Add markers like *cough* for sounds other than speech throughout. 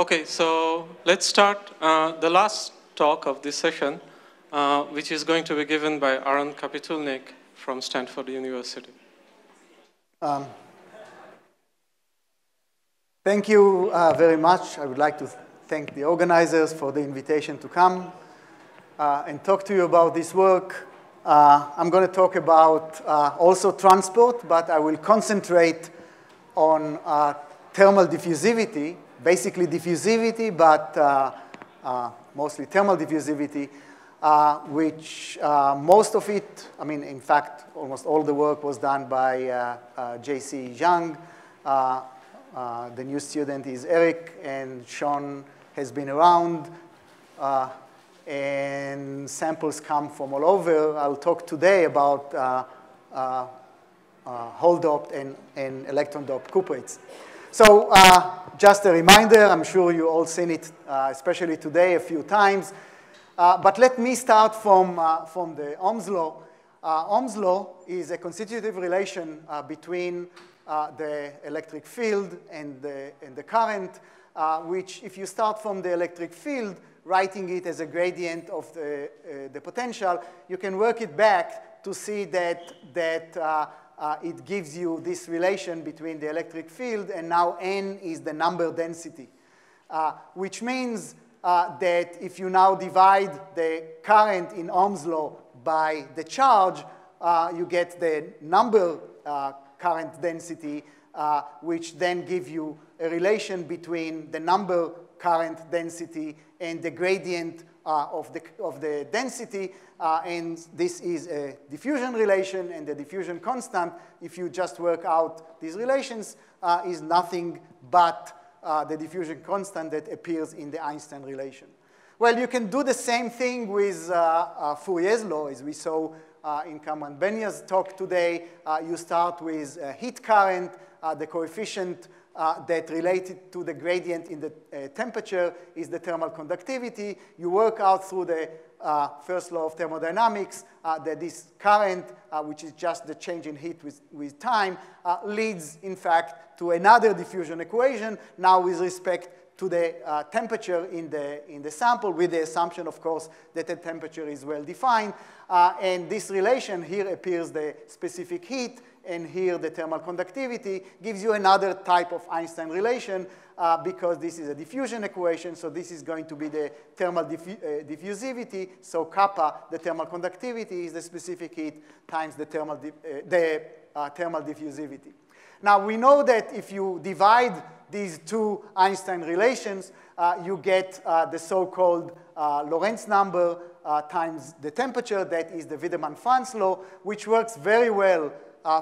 Okay, so let's start uh, the last talk of this session, uh, which is going to be given by Aaron Kapitulnik from Stanford University. Um, thank you uh, very much. I would like to thank the organizers for the invitation to come uh, and talk to you about this work. Uh, I'm going to talk about uh, also transport, but I will concentrate on thermal diffusivity, basically diffusivity, but uh, uh, mostly thermal diffusivity, uh, which most of it, I mean, in fact, almost all the work was done by J.C. Zhang. the new student is Eric, and Sean has been around. and samples come from all over. I'll talk today about uh, uh, uh, hole doped and, and electron doped cuprates. So uh, just a reminder, I'm sure you all seen it, uh, especially today, a few times. Uh, but let me start from, uh, from the Ohm's law. Uh, Ohm's law is a constitutive relation uh, between the electric field and the, and the current, which if you start from the electric field, writing it as a gradient of the, the potential, you can work it back to see that, that uh, it gives you this relation between the electric field, and now n is the number density, uh, which means uh, that if you now divide the current in Ohm's law by the charge, uh, you get the number uh, current density, uh, which then give you a relation between the number current density and the gradient of, the, of the density, uh, and this is a diffusion relation, and the diffusion constant, if you just work out these relations, uh, is nothing but uh, the diffusion constant that appears in the Einstein relation. Well, you can do the same thing with uh, uh, Fourier's law, as we saw uh, in Kamran Behnia's talk today. you start with heat current, the coefficient uh, that related to the gradient in the uh, temperature is the thermal conductivity. You work out through the uh, first law of thermodynamics uh, that this current, uh, which is just the change in heat with, with time, uh, leads, in fact, to another diffusion equation, now with respect to the temperature in the, in the sample, with the assumption, of course, that the temperature is well defined. Uh, and this relation here appears the specific heat, and here the thermal conductivity gives you another type of Einstein relation uh, because this is a diffusion equation, so this is going to be the thermal diffu uh, diffusivity. So kappa, the thermal conductivity, is the specific heat times the thermal, di uh, the, uh, thermal diffusivity. Now, we know that if you divide these two Einstein relations, uh, you get uh, the so-called Lorenz number times the temperature, that is the Wiedemann-Franz law, which works very well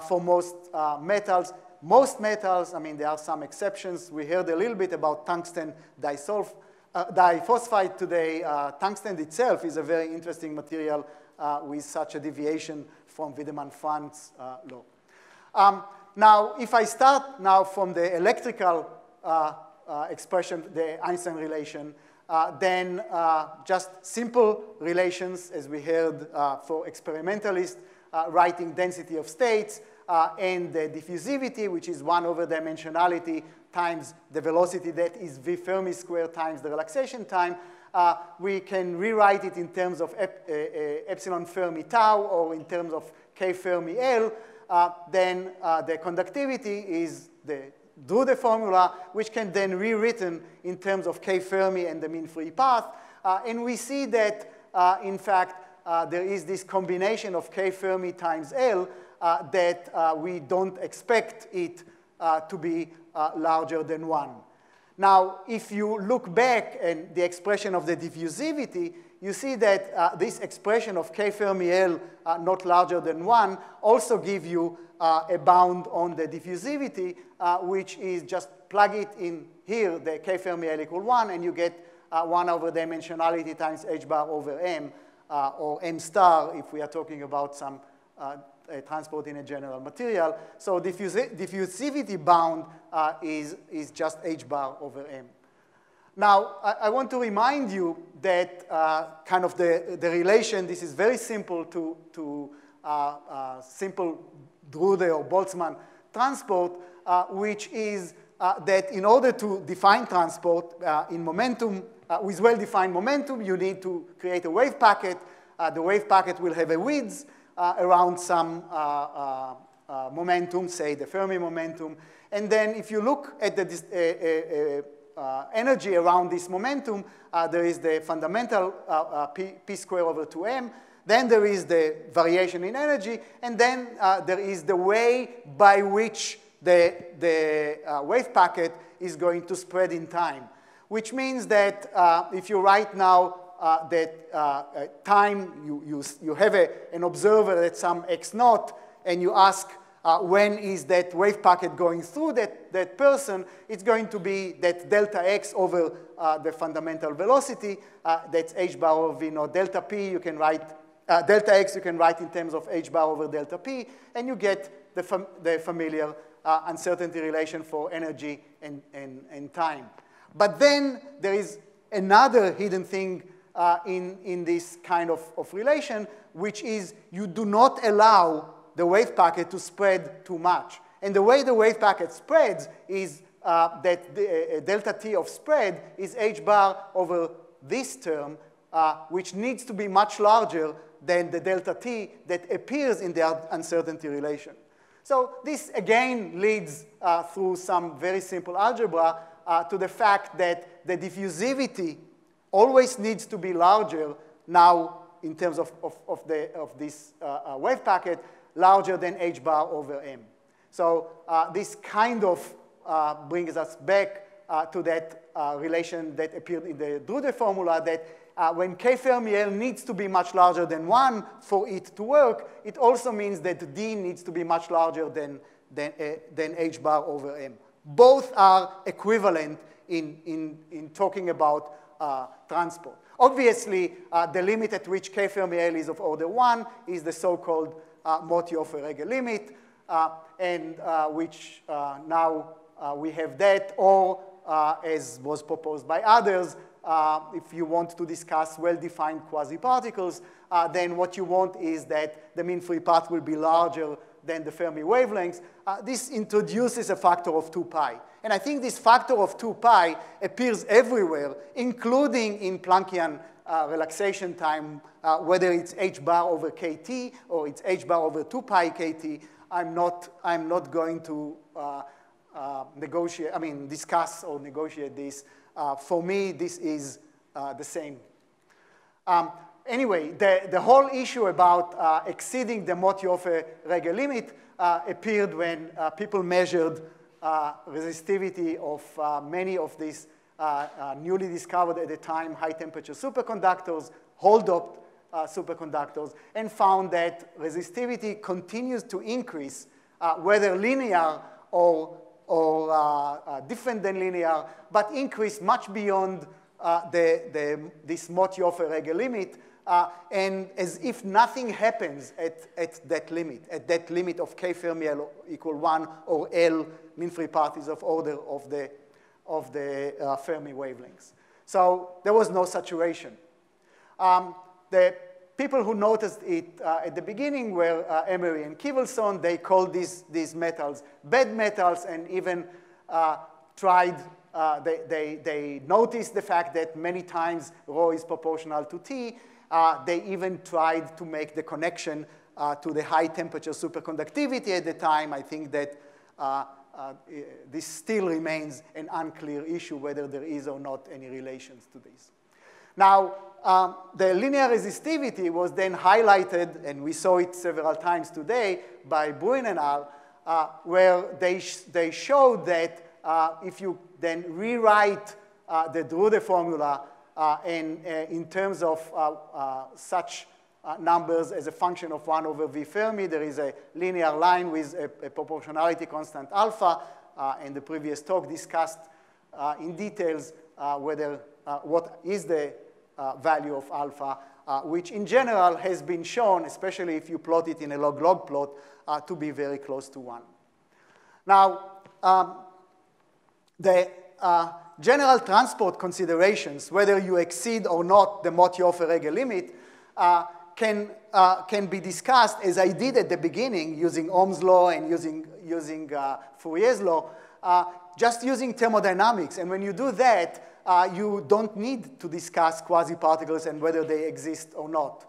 for most metals most metals, I mean, there are some exceptions. We heard a little bit about tungsten disulf uh, diphosphide today. Uh, tungsten itself is a very interesting material uh, with such a deviation from Wiedemann-Franz uh, law. Um, now, if I start now from the electrical uh, uh, expression, the Einstein relation, then just simple relations, as we heard for experimentalists, writing density of states, uh, and the diffusivity, which is 1 over dimensionality times the velocity that is V Fermi squared times the relaxation time, uh, we can rewrite it in terms of ep uh, uh epsilon Fermi tau or in terms of K Fermi L. Uh, then uh, the conductivity is the do the formula, which can then rewritten in terms of K Fermi and the mean free path. and we see that, in fact, there is this combination of K Fermi times L uh, that uh, we don't expect it uh, to be larger than 1. Now, if you look back and the expression of the diffusivity, you see that uh, this expression of K Fermi L uh, not larger than 1 also give you uh, a bound on the diffusivity, which is just plug it in here, the K Fermi L equal 1, and you get 1 over dimensionality times h bar over m, or m star if we are talking about some uh, transport in a general material. So diffusi diffusivity bound uh, is, is just h bar over m. Now, I, I want to remind you that uh, kind of the, the relation, this is very simple to, to uh, uh, simple Drude or Boltzmann transport, uh, which is uh, that in order to define transport uh, in momentum, uh, with well-defined momentum, you need to create a wave packet. Uh, the wave packet will have a width uh, around some uh, momentum, say the Fermi momentum. And then if you look at the energy around this momentum, there is the fundamental p, p square over 2m, then there is the variation in energy, and then uh, there is the way by which the, the uh, wave packet is going to spread in time, which means that uh, if you write now uh, that uh, time, you, you, you have a, an observer at some x naught, and you ask uh, when is that wave packet going through that, that person, it's going to be that delta x over uh, the fundamental velocity. Uh, that's h bar over v naught delta p. You can write delta x, you can write in terms of h bar over delta p, and you get the, fam the familiar uh, uncertainty relation for energy and, and, and time. But then there is another hidden thing uh, in, in this kind of, of relation, which is you do not allow the wave packet to spread too much. And the way the wave packet spreads is uh, that the, uh, delta t of spread is h bar over this term, uh, which needs to be much larger than the delta t that appears in the uncertainty relation. So this again leads uh, through some very simple algebra uh, to the fact that the diffusivity always needs to be larger now in terms of, of, of, the, of this uh, uh wave packet, larger than h bar over m. So uh, this kind of uh, brings us back to that relation that appeared in the Drude formula that uh, when K Fermi needs to be much larger than 1 for it to work, it also means that D needs to be much larger than, than, uh, than H bar over M. Both are equivalent in, in, in talking about uh, transport. Obviously, uh, the limit at which K Fermi is of order 1 is the so-called uh, Mott-Ioffe-Regel limit, uh, and uh, which now we have that, or as was proposed by others, uh, if you want to discuss well-defined quasi-particles, uh, then what you want is that the mean free path will be larger than the Fermi wavelengths. Uh, this introduces a factor of 2 pi. And I think this factor of 2 pi appears everywhere, including in Planckian uh, relaxation time, uh, whether it's h bar over kt or it's h bar over 2 pi kt. I'm not, I'm not going to uh, negotiate, I mean, discuss or negotiate this uh, for me, this is uh, the same. Um, anyway, the, the whole issue about uh, exceeding the Mott-Ioffe-Regel limit uh, appeared when uh, people measured resistivity of many of these newly discovered at the time high-temperature superconductors, hole-doped superconductors, and found that resistivity continues to increase, whether linear or or uh, uh, different than linear, but increase much beyond uh, the, the, this Mott-Ioffe-Regel limit, uh, and as if nothing happens at, at that limit, at that limit of K Fermi L equal 1 or L mean free parties of order of the, of the Fermi wavelengths. So there was no saturation. Um, the people who noticed it uh, at the beginning were uh, Emery and Kivelson. They called these, these metals bad metals and even uh, tried, uh, they, they, they noticed the fact that many times rho is proportional to T. Uh, they even tried to make the connection uh, to the high temperature superconductivity at the time. I think that this still remains an unclear issue whether there is or not any relations to this. Now, um, the linear resistivity was then highlighted, and we saw it several times today, by Bruin and al., uh, where they, sh they showed that uh, if you then rewrite uh, the Drude formula uh, in, uh, in terms of uh, such numbers as a function of 1 over V Fermi, there is a linear line with a, a proportionality constant alpha, and the previous talk discussed in details whether what is the uh, value of alpha, uh, which in general has been shown, especially if you plot it in a log-log plot, uh, to be very close to 1. Now, um, the uh, general transport considerations, whether you exceed or not the Mott-Ioffe-Regel limit, uh, can, can be discussed, as I did at the beginning, using Ohm's law and using, using Fourier's law, just using thermodynamics. And when you do that, uh, you don't need to discuss quasi-particles and whether they exist or not.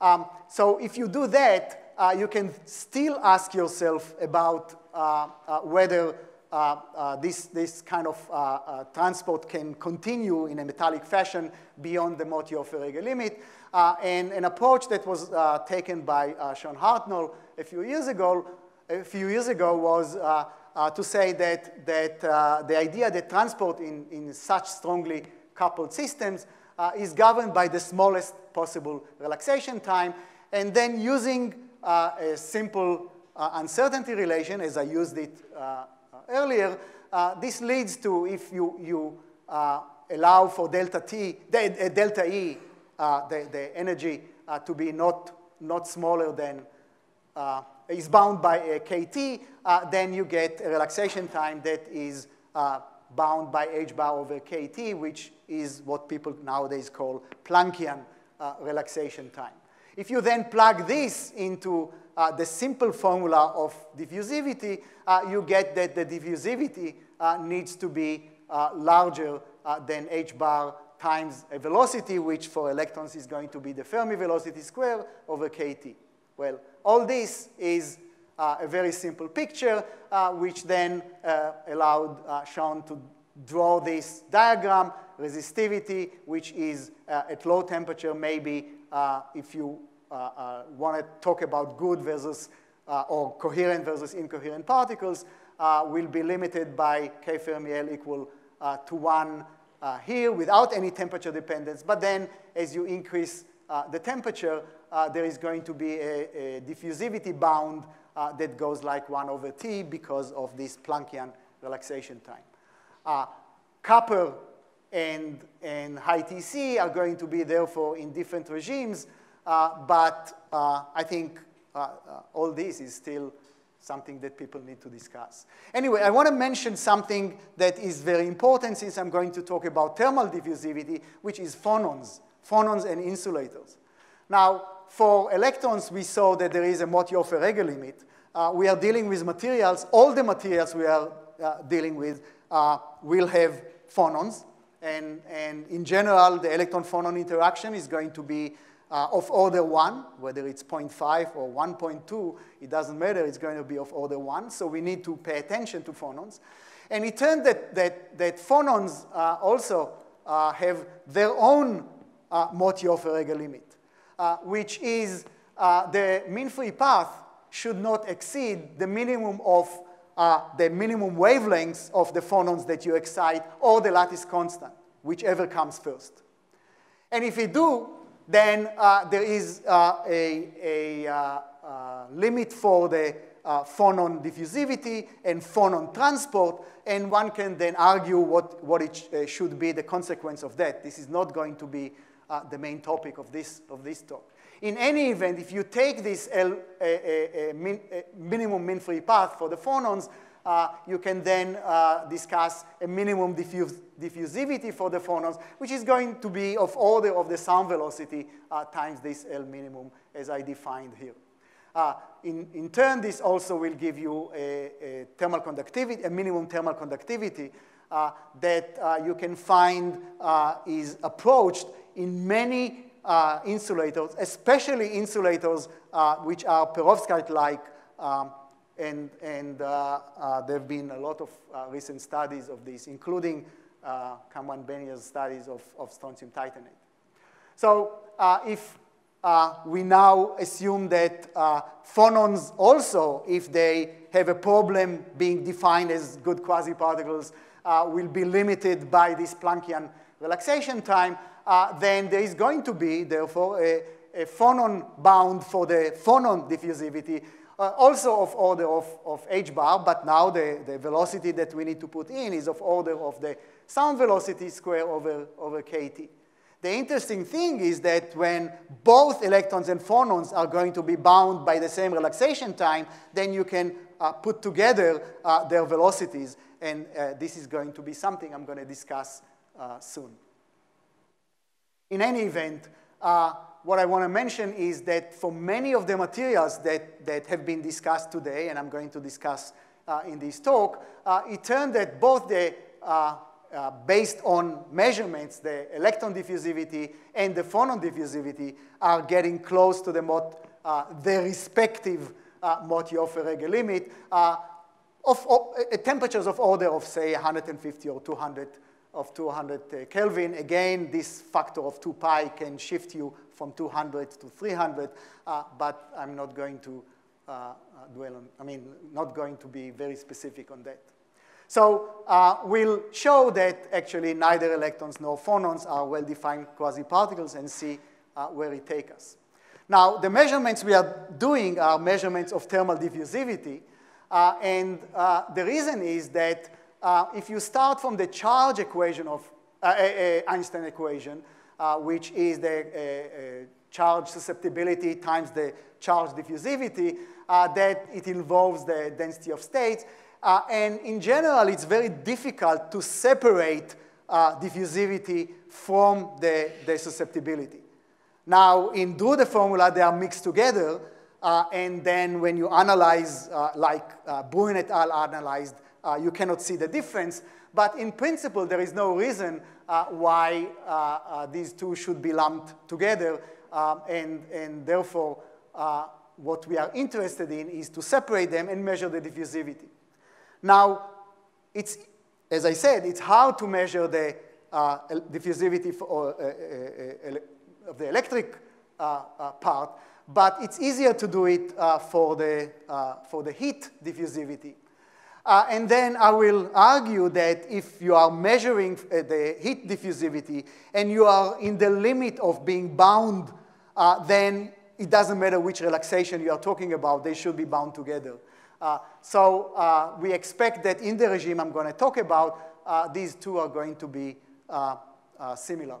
Um, so if you do that, uh, you can still ask yourself about uh, uh, whether uh, this, this kind of transport can continue in a metallic fashion beyond the Mott-Ioffe-Regel limit. and an approach that was taken by Sean Hartnoll a few years ago, a few years ago was to say that, that the idea that transport in, in such strongly coupled systems is governed by the smallest possible relaxation time, and then using a simple uncertainty relation, as I used it earlier, uh, this leads to if you, you uh, allow for delta T, uh, delta E, uh, the, the energy uh, to be not, not smaller than, uh, is bound by a KT, then you get a relaxation time that is bound by h bar over KT, which is what people nowadays call Planckian relaxation time. If you then plug this into uh, the simple formula of diffusivity, uh, you get that the diffusivity uh, needs to be uh, larger uh, than h bar times a velocity, which for electrons is going to be the Fermi velocity square over kT. Well, all this is uh, a very simple picture, uh, which then uh, allowed uh, Sean to draw this diagram, resistivity, which is at low temperature, maybe if you uh, uh, want to talk about good versus uh, or coherent versus incoherent particles will be limited by K Fermi L equal to 1 here without any temperature dependence. But then as you increase the temperature, there is going to be a, a diffusivity bound that goes like 1 over T because of this Planckian relaxation time. copper and, and high TC are going to be therefore in different regimes. Uh, but uh, I think uh, all this is still something that people need to discuss. Anyway, I want to mention something that is very important since I'm going to talk about thermal diffusivity, which is phonons, phonons and insulators. Now, for electrons, we saw that there is a Mott-Ioffe-Regel limit. Uh, we are dealing with materials. All the materials we are uh, dealing with uh, will have phonons. And, and in general, the electron-phonon interaction is going to be uh, of order 1, whether it's 0.5 or 1.2, it doesn't matter, it's going to be of order 1, so we need to pay attention to phonons. And it turned that, that, that phonons uh, also uh, have their own uh, Mott-Ioffe-Regel limit, uh, which is uh, the mean-free path should not exceed the minimum of uh, the minimum wavelengths of the phonons that you excite or the lattice constant, whichever comes first. And if we do, then uh, there is uh, a, a uh, limit for the phonon diffusivity and phonon transport, and one can then argue what, what it should be the consequence of that. This is not going to be the main topic of this, of this talk. In any event, if you take this L, a, a, a min, minimum mean-free path for the phonons, uh, you can then uh, discuss a minimum diffusivity for the phonons, which is going to be of order of the sound velocity uh, times this L minimum as I defined here. Uh, in, in turn, this also will give you a, a thermal conductivity, a minimum thermal conductivity uh, that uh, you can find is approached in many insulators, especially insulators which are perovskite-like um, and, and uh, uh, there have been a lot of uh, recent studies of this, including uh, Kamran Behnia's studies of, of strontium titanate. So uh, if uh, we now assume that uh, phonons also, if they have a problem being defined as good quasi-particles, will be limited by this Planckian relaxation time, then there is going to be, therefore, a, a phonon bound for the phonon diffusivity uh, also of order of, of h bar, but now the, the velocity that we need to put in is of order of the sound velocity square over, over kT. The interesting thing is that when both electrons and phonons are going to be bound by the same relaxation time, then you can uh, put together uh, their velocities, and uh, this is going to be something I'm going to discuss uh, soon. In any event, uh, what I want to mention is that for many of the materials that, that have been discussed today, and I'm going to discuss uh, in this talk, uh, it turned that both the, uh, uh, based on measurements, the electron diffusivity and the phonon diffusivity are getting close to the uh, respective uh, Mott-Ioffe-Regel limit of, of temperatures of order of, say, 150 or 200 of 200 Kelvin. Again, this factor of 2 pi can shift you from 200 to 300, but I'm not going to uh, dwell on, I mean, not going to be very specific on that. So uh, we'll show that actually neither electrons nor phonons are well-defined quasi-particles and see uh, where it takes us. Now, the measurements we are doing are measurements of thermal diffusivity. Uh, and uh, the reason is that uh, if you start from the charge equation of uh, Einstein equation, which is the charge susceptibility times the charge diffusivity, uh, that it involves the density of states. Uh, and in general, it's very difficult to separate uh, diffusivity from the, the susceptibility. Now, in Drude formula, they are mixed together. Uh, and then when you analyze, uh, like uh, Bruin et al. analyzed, uh, you cannot see the difference. But in principle, there is no reason why these two should be lumped together. Um, and, and therefore, what we are interested in is to separate them and measure the diffusivity. Now, it's, as I said, it's hard to measure the uh, diffusivity for, uh, uh, uh of the electric uh, uh, part, but it's easier to do it for, the, for the heat diffusivity. And then I will argue that if you are measuring the heat diffusivity and you are in the limit of being bound, then it doesn't matter which relaxation you are talking about, they should be bound together. Uh, so uh, we expect that in the regime I'm going to talk about, uh, these two are going to be uh, uh, similar.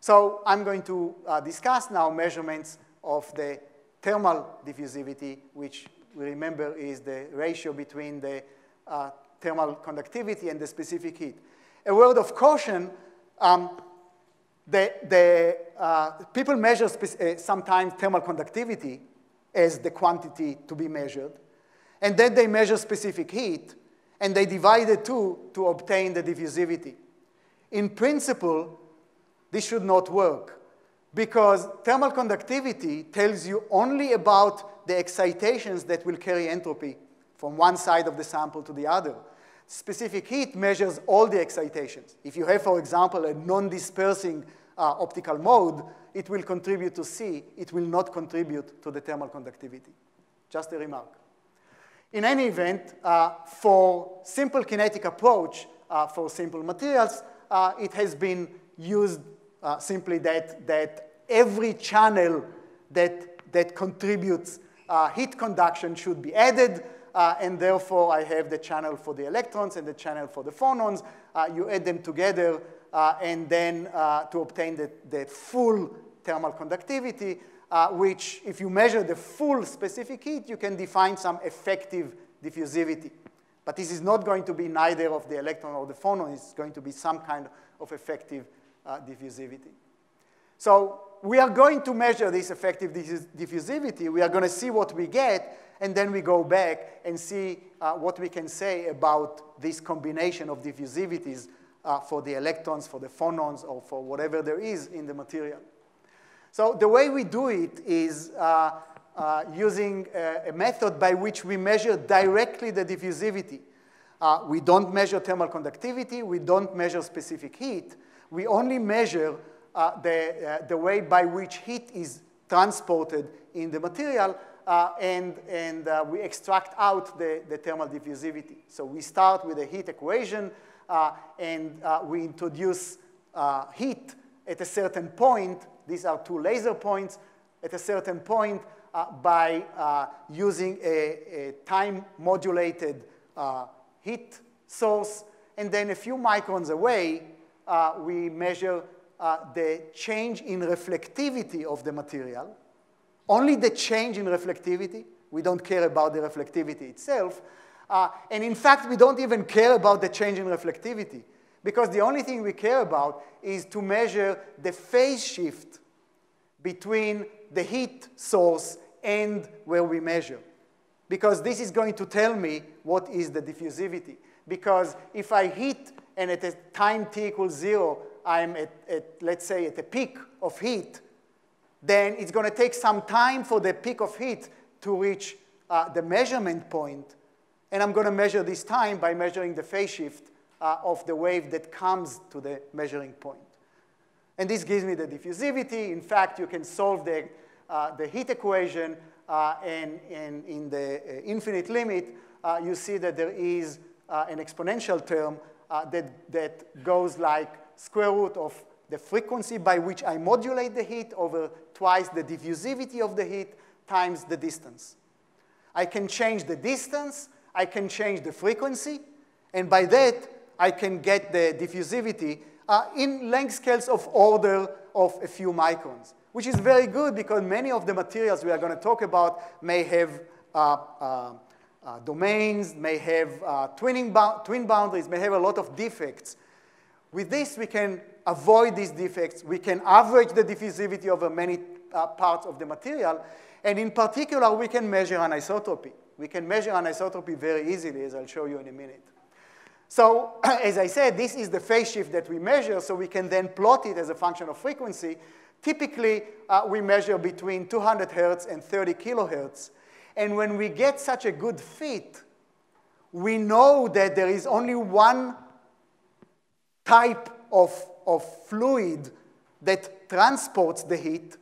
So I'm going to uh, discuss now measurements of the thermal diffusivity, which we remember is the ratio between the thermal conductivity and the specific heat. A word of caution, um, the, the, uh, people measure uh, sometimes thermal conductivity as the quantity to be measured. And then they measure specific heat, and they divide the two to obtain the diffusivity. In principle, this should not work because thermal conductivity tells you only about the excitations that will carry entropy from one side of the sample to the other. Specific heat measures all the excitations. If you have, for example, a non-dispersing uh, optical mode, it will contribute to C. It will not contribute to the thermal conductivity. Just a remark. In any event, uh, for simple kinetic approach uh, for simple materials, uh, it has been used uh, simply that, that every channel that, that contributes uh, heat conduction should be added. Uh, and therefore, I have the channel for the electrons and the channel for the phonons. Uh, you add them together, uh, and then uh, to obtain the, the full thermal conductivity, uh, which if you measure the full specific heat, you can define some effective diffusivity. But this is not going to be neither of the electron or the phonon. It's going to be some kind of effective diffusivity. So we are going to measure this effective diffusivity. We are going to see what we get, and then we go back and see uh, what we can say about this combination of diffusivities uh, for the electrons, for the phonons, or for whatever there is in the material. So the way we do it is uh, uh, using a, a, method by which we measure directly the diffusivity. Uh, we don't measure thermal conductivity. We don't measure specific heat. We only measure uh, the, the way by which heat is transported in the material uh, and, and uh, we extract out the, the thermal diffusivity. So we start with a heat equation, uh, and uh, we introduce uh, heat at a certain point. These are two laser points. At a certain point, uh, by using a, a time-modulated heat source, and then a few microns away, we measure the change in reflectivity of the material, only the change in reflectivity. We don't care about the reflectivity itself. Uh, and in fact, we don't even care about the change in reflectivity because the only thing we care about is to measure the phase shift between the heat source and where we measure. because this is going to tell me what is the diffusivity. Because if I heat and at a time t equals zero, I'm at, at, let's say, at a peak of heat, then it's going to take some time for the peak of heat to reach uh, the measurement point. And I'm going to measure this time by measuring the phase shift uh, of the wave that comes to the measuring point. And this gives me the diffusivity. In fact, you can solve the, uh, the heat equation, uh, and, and, in the uh, infinite limit, uh, you see that there is an exponential term that, that goes like square root of the frequency by which I modulate the heat over twice the diffusivity of the heat times the distance. I can change the distance, I can change the frequency, and by that, I can get the diffusivity uh, in length scales of order of a few microns, which is very good because many of the materials we are going to talk about may have uh, uh, uh domains, may have uh, twinning twin boundaries, may have a lot of defects. With this, we can avoid these defects. We can average the diffusivity over many uh, parts of the material. And in particular, we can measure anisotropy. We can measure anisotropy very easily, as I'll show you in a minute. So *clears throat* as I said, this is the phase shift that we measure, so we can then plot it as a function of frequency. Typically, uh, we measure between 200 hertz and 30 kilohertz. And when we get such a good fit, we know that there is only one type of, of fluid that transports the heat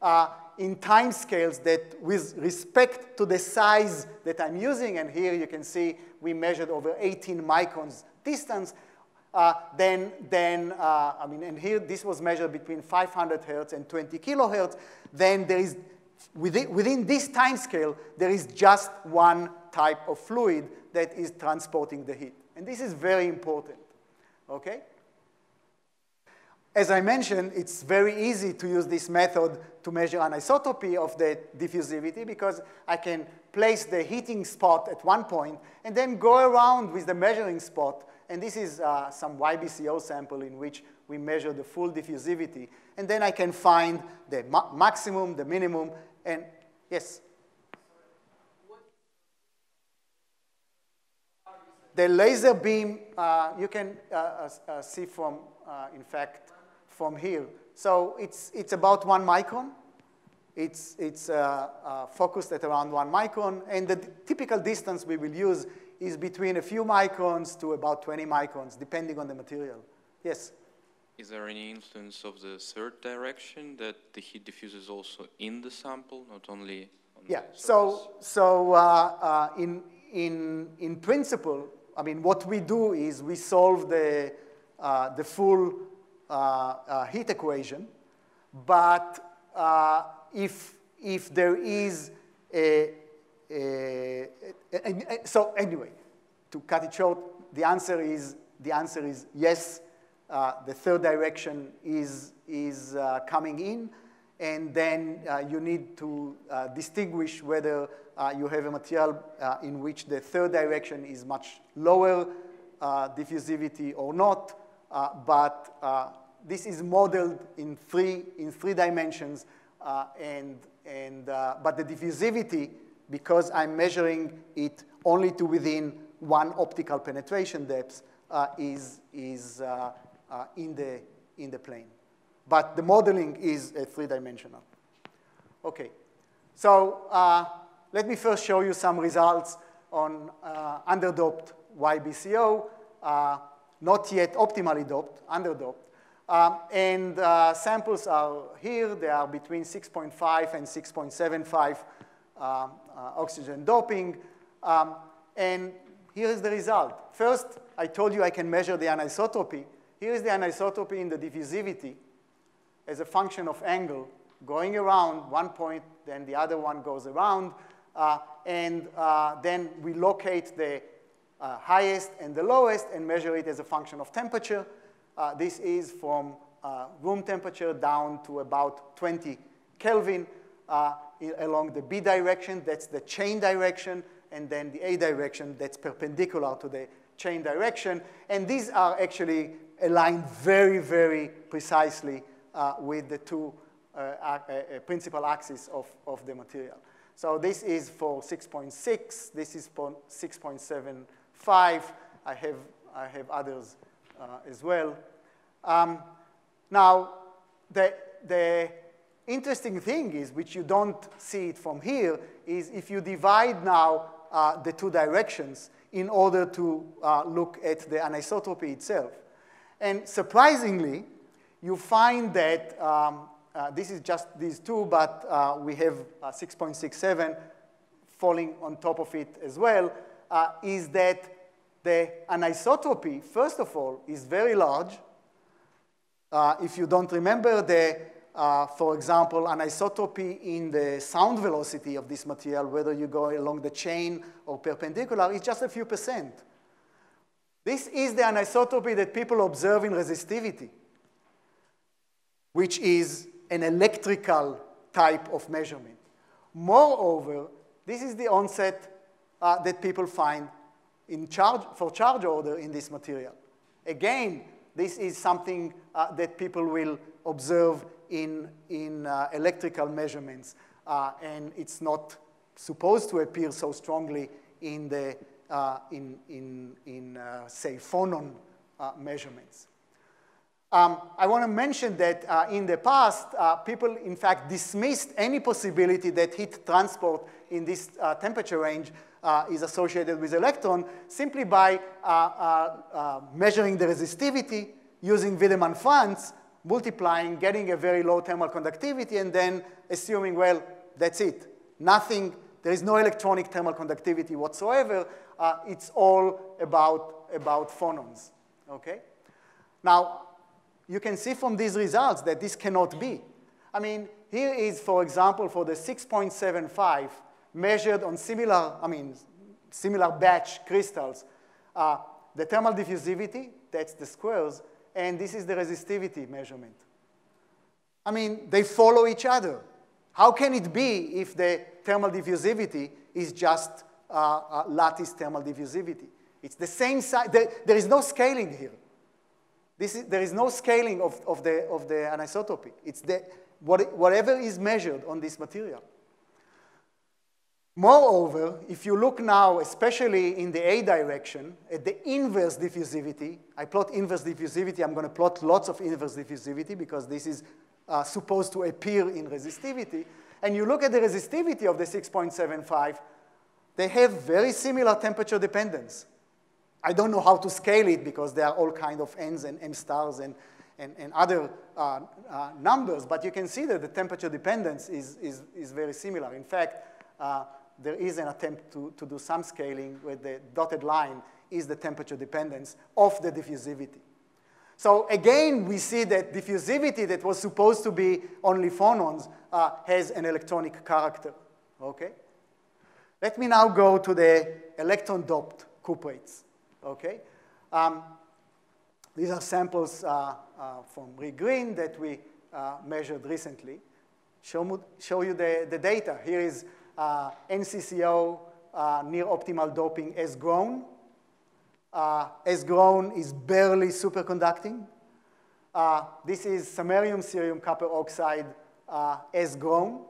uh, in time scales that with respect to the size that I'm using, and here you can see we measured over 18 microns distance, uh, then, then uh, I mean, and here this was measured between 500 hertz and 20 kilohertz, then there is, within, within this time scale, there is just one type of fluid that is transporting the heat. And this is very important, okay? As I mentioned, it's very easy to use this method to measure anisotropy of the diffusivity because I can place the heating spot at one point and then go around with the measuring spot. And this is uh, some YBCO sample in which we measure the full diffusivity. And then I can find the ma maximum, the minimum, and yes? The laser beam, uh, you can uh, uh, uh see from, uh, in fact, from here. So it's, it's about one micron. It's, it's uh, uh, focused at around one micron, and the typical distance we will use is between a few microns to about 20 microns, depending on the material. Yes? Is there any influence of the third direction that the heat diffuses also in the sample, not only on yeah. So, so uh, uh, in, in, in principle, I mean, what we do is we solve the, uh, the full heat equation, but uh, if, if there is a, a, a, a, so anyway, to cut it short, the answer is, the answer is yes, uh, the third direction is, is uh, coming in, and then uh, you need to distinguish whether you have a material in which the third direction is much lower diffusivity or not, but this is modeled in three, in three dimensions, uh, and, and, uh, but the diffusivity, because I'm measuring it only to within one optical penetration depth, uh, is, is uh, uh, in, the, in the plane. But the modeling is three-dimensional. Okay, so uh, let me first show you some results on underdoped YBCO, not yet optimally doped, underdoped. Um, and uh, samples are here. They are between 6.5 and 6.75 um, uh, oxygen doping. Um, and here is the result. First, I told you I can measure the anisotropy. Here is the anisotropy in the diffusivity as a function of angle going around one point, then the other one goes around. Uh, and uh, then we locate the uh, highest and the lowest and measure it as a function of temperature. Uh, this is from uh, room temperature down to about 20 Kelvin uh, along the B direction. That's the chain direction. And then the A direction, that's perpendicular to the chain direction. And these are actually aligned very, very precisely uh, with the two uh, principal axes of, of the material. So this is for 6.6, this is for 6.75. I have, I have others uh, as well. Um, now, the, the interesting thing is, which you don't see it from here, is if you divide now uh, the two directions in order to uh, look at the anisotropy itself. And surprisingly, you find that um, uh, this is just these two, but uh, we have uh, 6.67 falling on top of it as well, uh, is that the anisotropy, first of all, is very large. Uh, if you don't remember the, uh, for example, anisotropy in the sound velocity of this material, whether you go along the chain or perpendicular, is just a few percent. This is the anisotropy that people observe in resistivity, which is an electrical type of measurement. Moreover, this is the onset uh, that people find in charge, for charge order in this material. Again, this is something uh, that people will observe in, in uh, electrical measurements, uh, and it's not supposed to appear so strongly in, the, uh, in, in, in uh, say, phonon measurements. Um, I want to mention that uh, in the past, uh, people in fact dismissed any possibility that heat transport in this uh, temperature range uh, is associated with electron simply by uh, uh, measuring the resistivity using Wiedemann-Franz, multiplying, getting a very low thermal conductivity, and then assuming, well, that's it. Nothing, there is no electronic thermal conductivity whatsoever. it's all about, about phonons, okay? Now, you can see from these results that this cannot be. I mean, here is, for example, for the 6.75 measured on similar, I mean, similar batch crystals, uh, the thermal diffusivity, that's the squares, and this is the resistivity measurement. I mean, they follow each other. How can it be if the thermal diffusivity is just uh, uh, lattice thermal diffusivity? It's the same size. There, there is no scaling here. Is, there is no scaling of, of, the, of the anisotropy. It's the, what, whatever is measured on this material. Moreover, if you look now, especially in the A direction, at the inverse diffusivity, I plot inverse diffusivity, I'm going to plot lots of inverse diffusivity because this is uh, supposed to appear in resistivity. And you look at the resistivity of the 6.75, they have very similar temperature dependence. I don't know how to scale it because there are all kind of n's and m stars and, and, and other uh, uh, numbers, but you can see that the temperature dependence is, is, is very similar. In fact, uh, there is an attempt to, to do some scaling where the dotted line is the temperature dependence of the diffusivity. So again, we see that diffusivity that was supposed to be only phonons uh, has an electronic character, okay? Let me now go to the electron-doped cuprates. Okay? Um, these are samples uh, uh, from Rick Greene that we uh, measured recently. Show, show you the, the data. Here is uh, NCCO uh, near optimal doping as grown. Uh, as grown is barely superconducting. this is samarium cerium copper oxide as grown.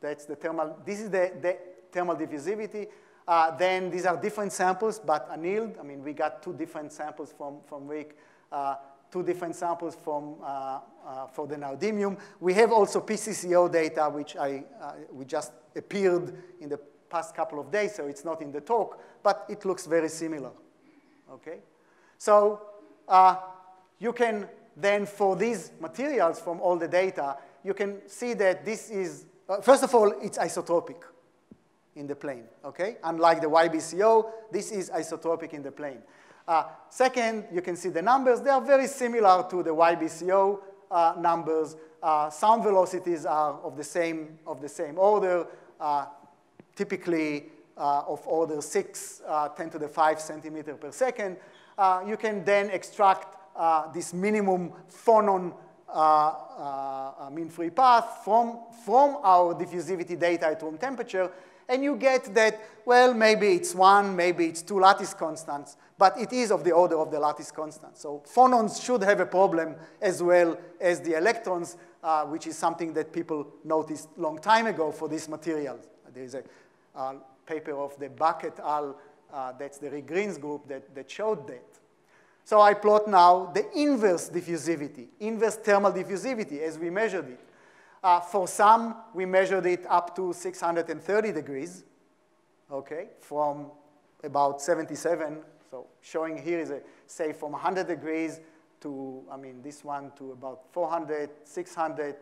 That's the thermal, this is the, the thermal diffusivity. Uh, then these are different samples, but annealed. I mean, we got two different samples from, from Rick, uh, two different samples from, uh, uh for the neodymium. We have also PCCO data, which I, uh, we just appeared in the past couple of days, so it's not in the talk, but it looks very similar, okay? So uh, you can then, for these materials from all the data, you can see that this is, first of all, it's isotropic in the plane, okay? Unlike the YBCO, this is isotropic in the plane. Uh, second, you can see the numbers. They are very similar to the YBCO uh, numbers. Uh, sound velocities are of the same, of the same order, uh, typically uh, of order 6, uh, 10 to the 5 centimeter per second. you can then extract this minimum phonon mean free path from, from our diffusivity data at room temperature and you get that, well, maybe it's one, maybe it's two lattice constants, but it is of the order of the lattice constant. So phonons should have a problem as well as the electrons, uh, which is something that people noticed long time ago for this material. There is a uh, paper of the Bach et al., uh, that's the Rick Greene's group, that, that showed that. So I plot now the inverse diffusivity, inverse thermal diffusivity as we measured it. Uh, for some, we measured it up to 630 degrees, okay, from about 77. So showing here is, a, say, from 100 degrees to, I mean, this one to about 400, 600,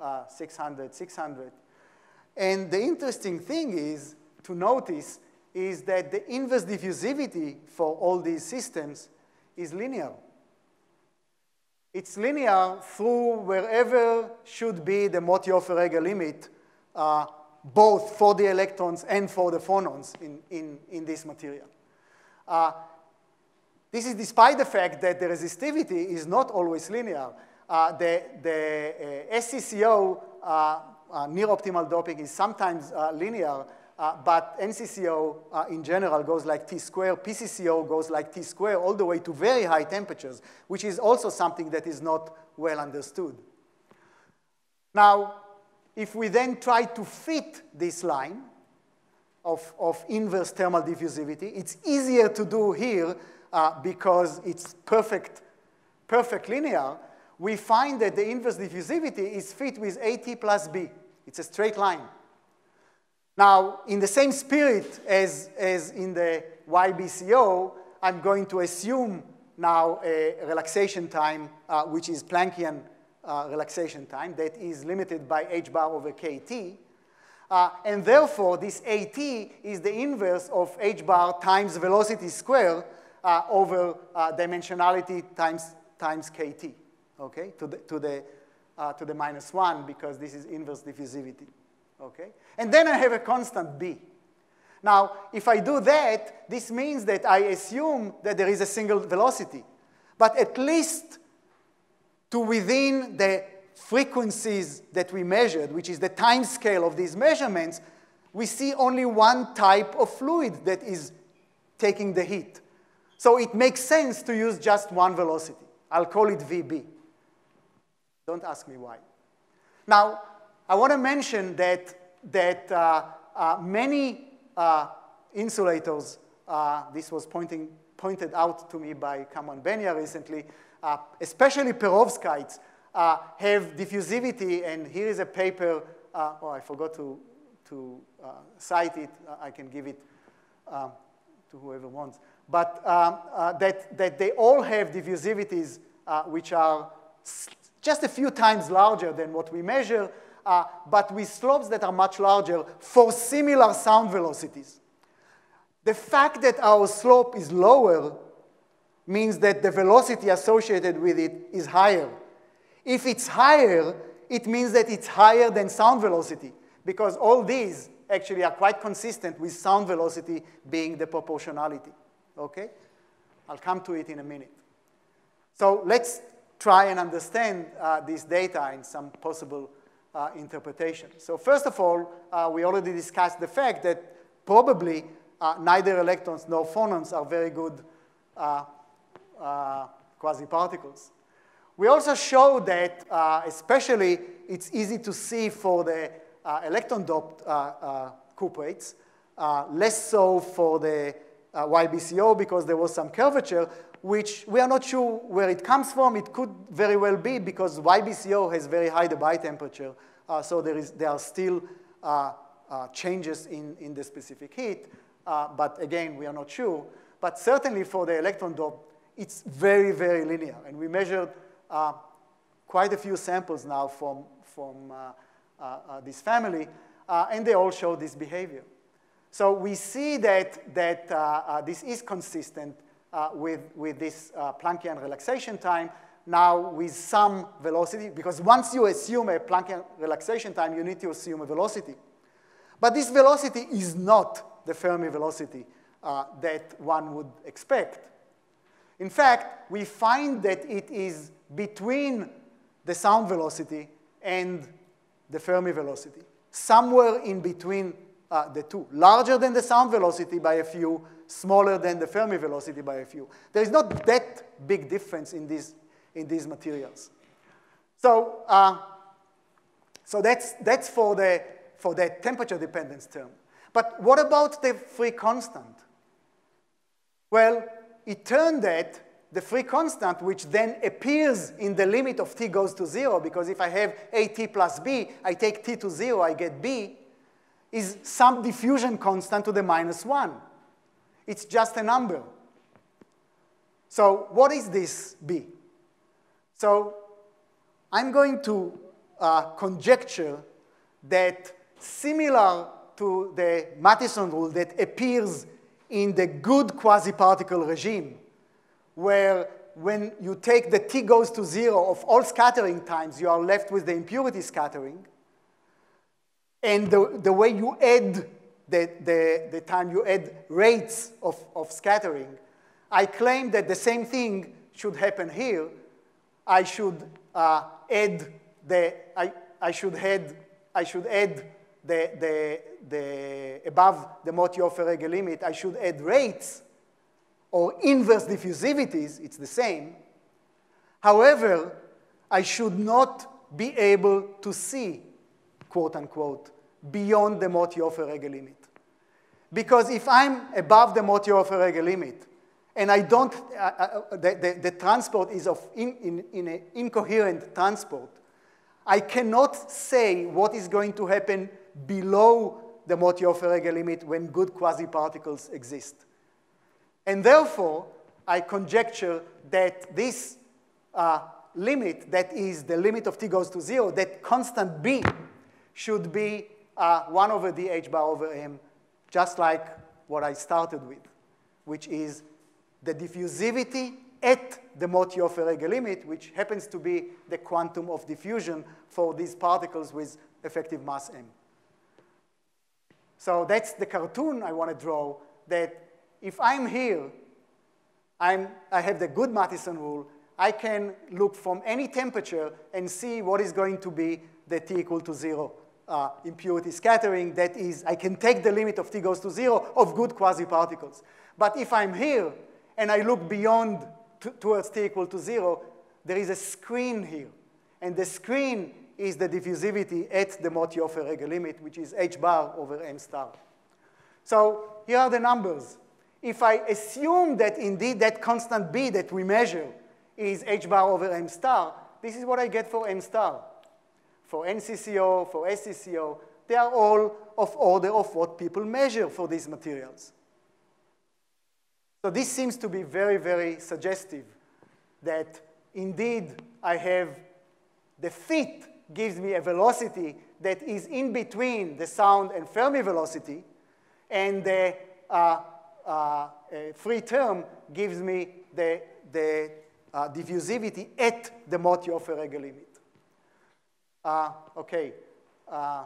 uh, 600, 600. And the interesting thing is to notice is that the inverse diffusivity for all these systems is linear. It's linear through wherever should be the Mott-Ioffe-Regel limit, uh, both for the electrons and for the phonons in, in, in this material. Uh, this is despite the fact that the resistivity is not always linear. Uh, the the uh, SCCO uh, uh, near optimal doping is sometimes linear, uh, but NCCO uh, in general goes like T square, PCCO goes like T square all the way to very high temperatures, which is also something that is not well understood. Now, if we then try to fit this line of, of inverse thermal diffusivity, it's easier to do here uh, because it's perfect, perfect linear. We find that the inverse diffusivity is fit with AT plus B. It's a straight line. Now, in the same spirit as, as in the YBCO, I'm going to assume now a relaxation time, uh, which is Planckian uh, relaxation time that is limited by h bar over kt. Uh, and therefore, this AT is the inverse of h bar times velocity square uh, over uh, dimensionality times, times kt, okay, to the, to, the, uh, to the minus 1 because this is inverse diffusivity okay? And then I have a constant b. Now, if I do that, this means that I assume that there is a single velocity. But at least to within the frequencies that we measured, which is the time scale of these measurements, we see only one type of fluid that is taking the heat. So it makes sense to use just one velocity. I'll call it VB. Don't ask me why. Now, I want to mention that, that uh, uh, many uh, insulators, uh, this was pointing, pointed out to me by Kamran Behnia recently, uh, especially perovskites, have diffusivity, and here is a paper, oh, I forgot to, to cite it, I can give it to whoever wants, but um, that, that they all have diffusivities which are just a few times larger than what we measure, uh, but with slopes that are much larger for similar sound velocities. The fact that our slope is lower means that the velocity associated with it is higher. If it's higher, it means that it's higher than sound velocity, because all these actually are quite consistent with sound velocity being the proportionality. Okay? I'll come to it in a minute. So let's try and understand uh, this data in some possible uh, interpretation. So first of all, uh, we already discussed the fact that probably uh, neither electrons nor phonons are very good uh, uh, quasi-particles. We also show that, uh, especially, it's easy to see for the electron-doped cuprates, less so for the YBCO because there was some curvature, which we are not sure where it comes from. It could very well be because YBCO has very high Debye temperature, uh, so there, is, there are still uh, uh, changes in, in the specific heat, uh, but again, we are not sure. But certainly for the electron dop, it's very, very linear, and we measured uh, quite a few samples now from, from uh, this family, and they all show this behavior. So we see that, that this is consistent uh, with, with this uh, Planckian relaxation time, now with some velocity, because once you assume a Planckian relaxation time, you need to assume a velocity. But this velocity is not the Fermi velocity uh, that one would expect. In fact, we find that it is between the sound velocity and the Fermi velocity, somewhere in between uh, the two, larger than the sound velocity by a few, smaller than the Fermi velocity by a few. There is not that big difference in these, in these materials. So, uh, so that's, that's for the for that temperature dependence term. But what about the free constant? Well, it turned that the free constant, which then appears in the limit of t goes to 0, because if I have at plus b, I take t to 0, I get b, is some diffusion constant to the minus 1. It's just a number. So what is this b? So I'm going to uh, conjecture that similar to the Matthiessen rule that appears in the good quasi-particle regime, where when you take the t goes to zero of all scattering times, you are left with the impurity scattering. And the, the way you add the, the, the time you add rates of, of scattering, I claim that the same thing should happen here. I should uh, add the, I, I should add, I should add the, the, the, above the Mott-Ioffe-Regel limit, I should add rates or inverse diffusivities, it's the same. However, I should not be able to see, quote unquote, beyond the Mott-Ioffe-Regel limit. Because if I'm above the Mott-Ioffe-Regel limit, and I don't, uh, uh, the, the, the, transport is of in, in, in an incoherent transport, I cannot say what is going to happen below the Mott-Ioffe-Regel limit when good quasi-particles exist. And therefore, I conjecture that this uh, limit, that is the limit of t goes to 0, that constant b should be uh, 1 over d h bar over m, just like what I started with, which is the diffusivity at the Mott-Ioffe-Regel limit, which happens to be the quantum of diffusion for these particles with effective mass m. So that's the cartoon I want to draw, that if I'm here, I'm, I have the good Matthiessen rule, I can look from any temperature and see what is going to be the t equal to zero uh, impurity scattering. That is, I can take the limit of t goes to zero of good quasi-particles. But if I'm here and I look beyond towards t equal to zero, there is a screen here. And the screen is the diffusivity at the Mott-Ioffe-Regel limit, which is h bar over m star. So here are the numbers. If I assume that indeed that constant b that we measure is h bar over m star, this is what I get for m star. For NCCO, for SCCO, they are all of order of what people measure for these materials. So this seems to be very, very suggestive that indeed I have the fit gives me a velocity that is in between the sound and Fermi velocity, and the uh, uh, free term gives me the, the uh, diffusivity at the Mott-Ioffe-Regel limit. Uh, okay, uh,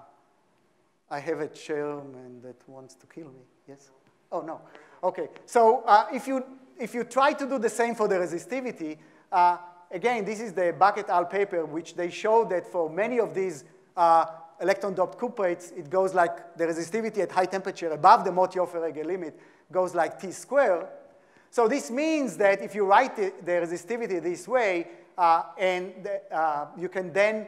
I have a chairman that wants to kill me, yes? Oh, no. Okay, so uh, if, you, if you try to do the same for the resistivity, again, this is the Bach et al paper, which they show that for many of these uh, electron-doped cuprates, it goes like the resistivity at high temperature above the Mott-Ioffe-Regel limit goes like T squared. So this means that if you write the, the resistivity this way, uh, and the, uh, you can then,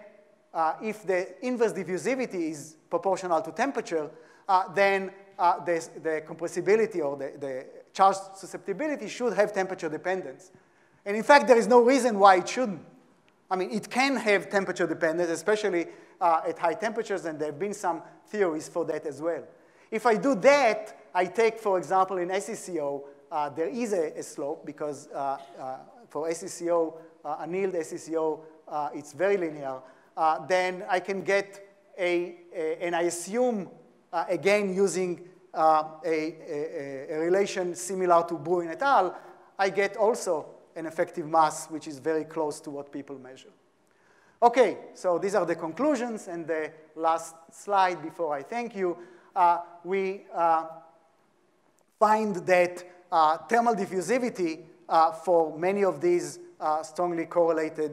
uh, if the inverse diffusivity is proportional to temperature, uh, then uh, the, the compressibility or the, the charge susceptibility should have temperature dependence. And in fact, there is no reason why it shouldn't. I mean, it can have temperature dependence, especially uh, at high temperatures, and there have been some theories for that as well. If I do that, I take, for example, in SCCO, uh, there is a, a slope because uh, for SCCO, uh, annealed SCCO, uh, it's very linear. Then I can get a, a and I assume, again, using a, a, a relation similar to Bruin et al., I get also an effective mass which is very close to what people measure. Okay, so these are the conclusions, and the last slide before I thank you. Uh, we uh, find that uh, thermal diffusivity uh, for many of these uh, strongly correlated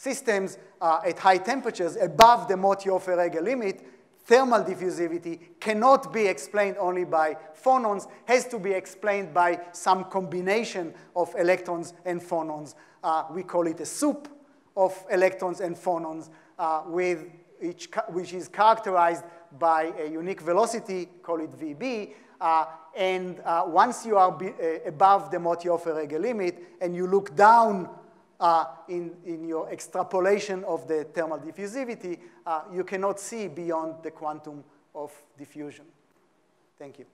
uh, systems at high temperatures above the Mott-Ioffe-Regel limit thermal diffusivity cannot be explained only by phonons, has to be explained by some combination of electrons and phonons. Uh, we call it a soup of electrons and phonons uh, with which, which is characterized by a unique velocity, call it VB, uh, and uh, once you are uh, above the Mott-Ioffe-Regel limit and you look down uh, in, in your extrapolation of the thermal diffusivity, uh, you cannot see beyond the quantum of diffusion. Thank you.